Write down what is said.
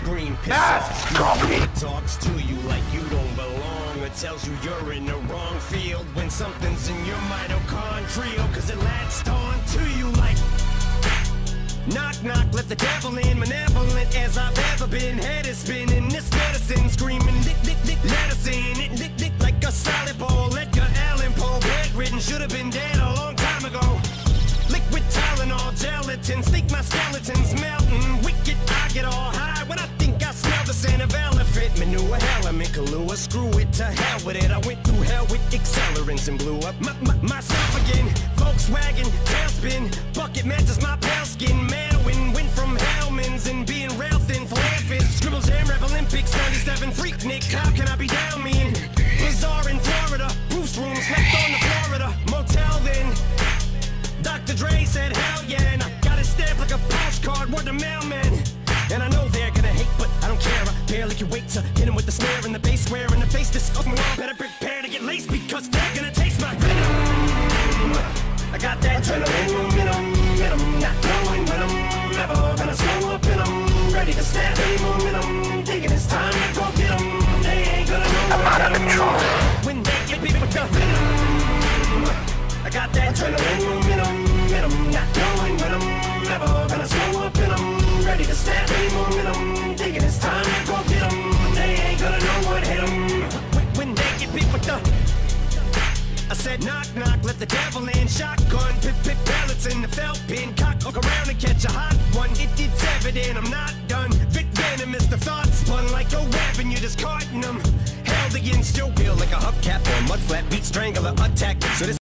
scream. Piss off. Talks to you like you don't belong, or tells you you're in the wrong field when something's in your mitochondrial, cause it latched on to you like. Knock, knock, let the devil in, malevolent as I've ever been. Head is spinning, this medicine screaming, in. It like a salad bowl. Edgar Allan Poe, bedridden, should have been dead a long time ago. Liquid Tylenol, gelatin, think my skeleton's melting. Manure. Hell, I'm in Kahlua, screw it to hell with it. I went through hell with accelerants and blew up my, my, myself again. Volkswagen, tailspin, bucket matches my pale skin. Mailwin, went from Hellman's and being rail thin for airfit. Scribble Jam, Rap Olympics, 97 Freaknik. How can I be down mean? Bizarre in Florida, Proof's room, slept on the Florida motel then. Dr. Dre said, hell yeah, and I got it stamped like a postcard, word to mailman. Barely can wait to hit him with the snare and the bass square in the face. This better prepare to get laced because they're gonna taste my venom. I got that adrenaline momentum, momentum, not knowing when I'm ever gonna slow up and I'm ready to snap any momentum. Thinking it's time to go get. They ain't gonna know I'm out of what hit 'em. control. When they get with the venom. I got that adrenaline I said knock knock, let the devil in. Shotgun, pip pip pellets in the felt pin. Cock around and catch a hot one. It, it's evident I'm not done. Vic Venom is the thought spun like a web and you're just carting them. Held against your will like a hubcap or mud flat beat strangler attack. So this